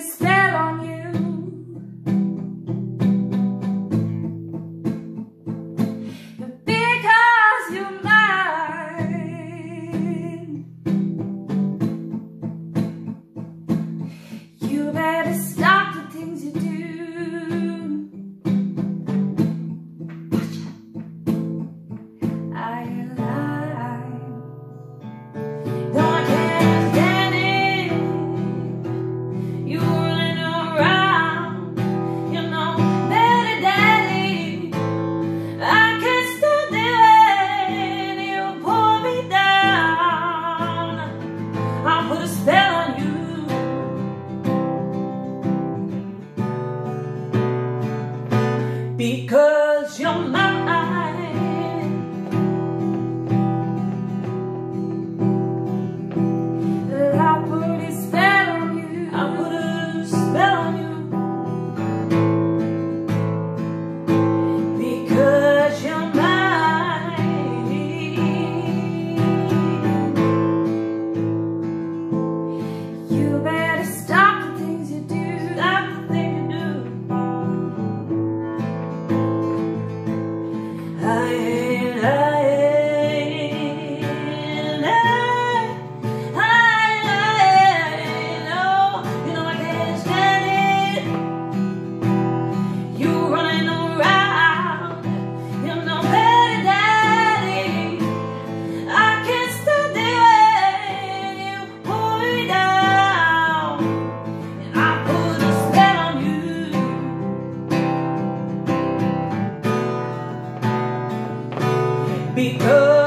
spell on you. Because you're mine. because